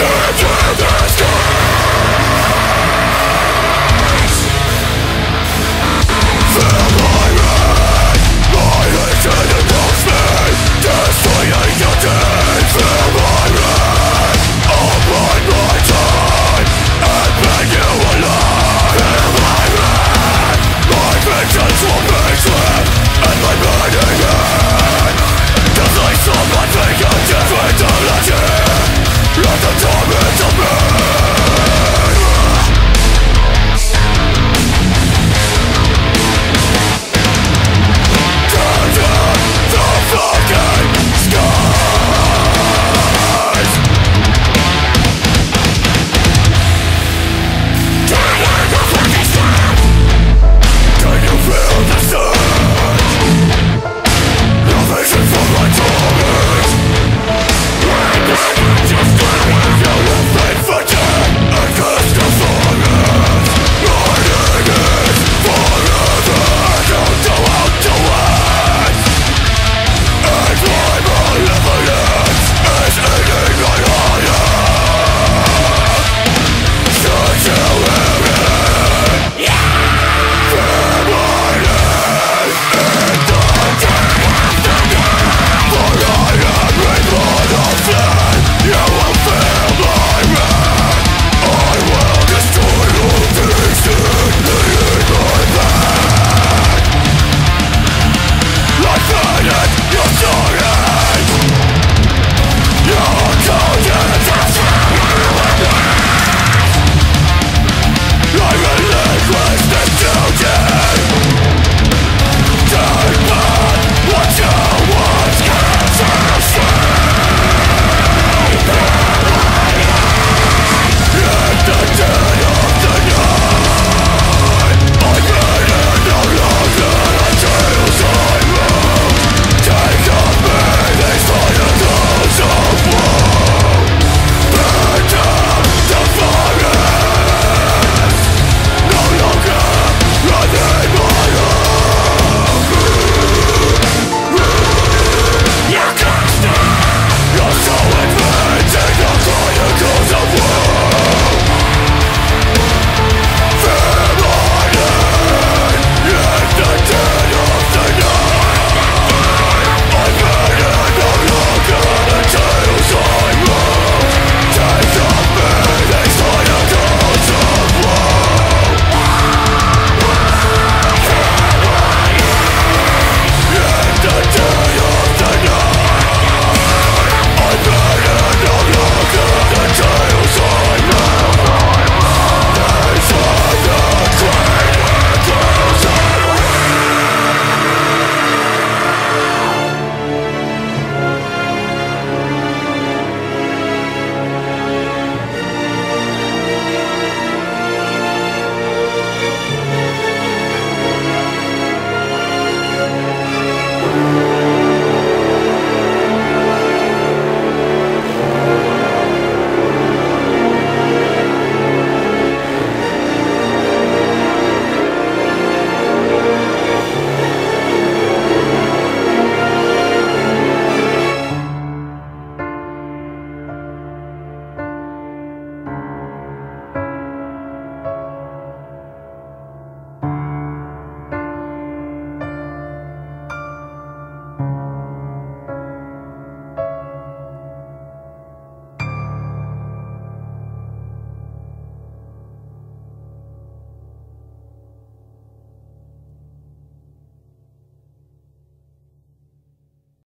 to the sky